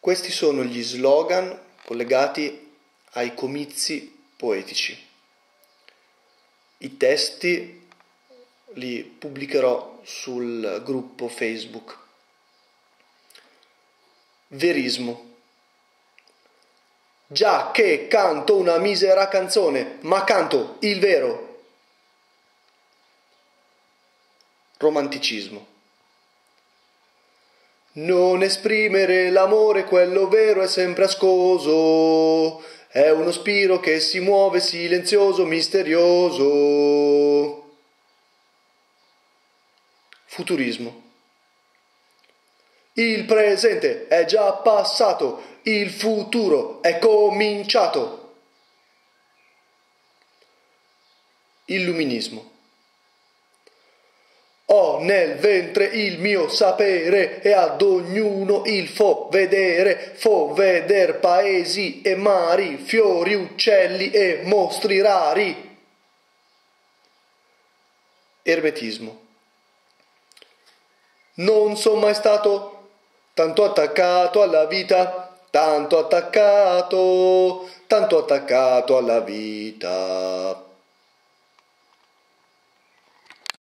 Questi sono gli slogan collegati ai comizi poetici. I testi li pubblicherò sul gruppo Facebook. Verismo. Già che canto una misera canzone, ma canto il vero. Romanticismo. Non esprimere l'amore, quello vero è sempre ascoso, è uno spiro che si muove silenzioso, misterioso. Futurismo. Il presente è già passato, il futuro è cominciato. Illuminismo. Ho nel ventre il mio sapere e ad ognuno il fo vedere, fo veder paesi e mari, fiori, uccelli e mostri rari. Ermetismo. Non sono mai stato tanto attaccato alla vita, tanto attaccato, tanto attaccato alla vita.